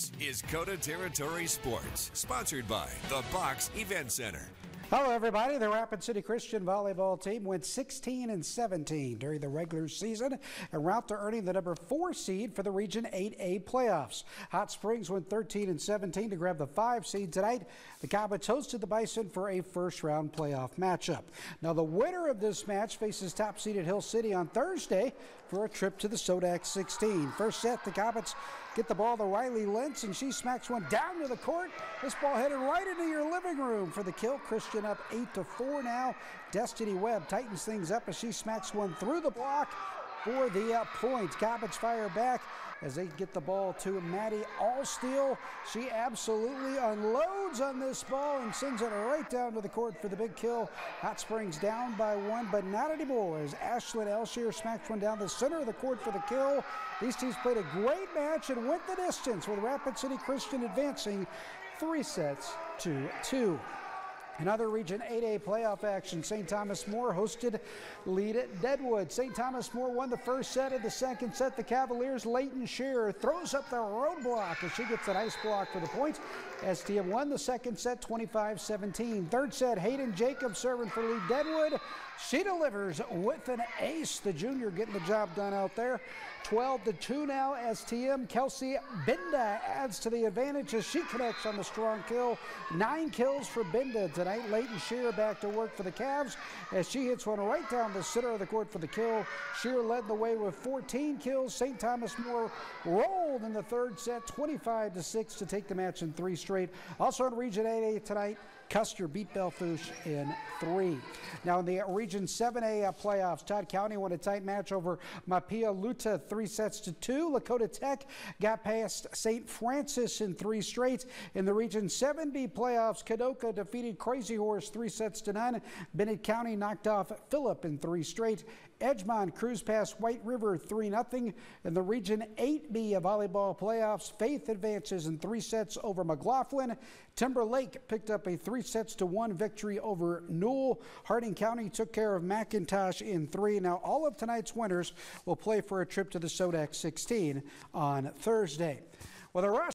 This is KOTA Territory Sports, sponsored by the Box Event Center. Hello, everybody. The Rapid City Christian volleyball team went 16 and 17 during the regular season and route to earning the number four seed for the Region 8A playoffs. Hot Springs went 13 and 17 to grab the five seed tonight. The Comets hosted the Bison for a first round playoff matchup. Now, the winner of this match faces top seeded Hill City on Thursday for a trip to the Sodak 16. First set, the Comets get the ball to Riley Lentz, and she smacks one down to the court. This ball headed right into your living room for the kill. Christian up 8 to 4 now. Destiny Webb tightens things up as she smacks one through the block for the uh, point. Comets fire back as they get the ball to Maddie Allsteel. She absolutely unloads on this ball and sends it right down to the court for the big kill. Hot Springs down by one, but not anymore as Ashlyn Elshier smacks one down the center of the court for the kill. These teams played a great match and went the distance with Rapid City Christian advancing three sets to two. In other Region 8A playoff action, St. Thomas More hosted lead at Deadwood. St. Thomas More won the first set of the second set. The Cavaliers' Leighton Shearer throws up the roadblock as she gets a nice block for the point. STM won the second set 25-17. Third set, Hayden Jacobs serving for lead Deadwood. She delivers with an ace. The junior getting the job done out there. 12 to 2 now. STM Kelsey Binda adds to the advantage as she connects on the strong kill. Nine kills for Binda tonight. Leighton Shearer back to work for the Cavs as she hits one right down the center of the court for the kill. Shearer led the way with 14 kills. St. Thomas More rolled in the third set, 25 to 6 to take the match in three straight. Also in Region 8A tonight, Custer beat Belle Fourche in three. Now in the Region 7A uh, playoffs, Todd County won a tight match over Mapia Luta, three sets to two. Lakota Tech got past St. Francis in three straight. In the Region 7B playoffs, Kadoka defeated Crazy Horse three sets to none. Bennett County knocked off Philip in three straight. Edgemont cruised past White River 3 0. In the Region 8B of volleyball playoffs, Faith advances in three sets over McLaughlin. Timber Lake picked up a three sets to one victory over Newell. Harding County took care of McIntosh in three. Now, all of tonight's winners will play for a trip to the Sodak 16 on Thursday. Well, the rush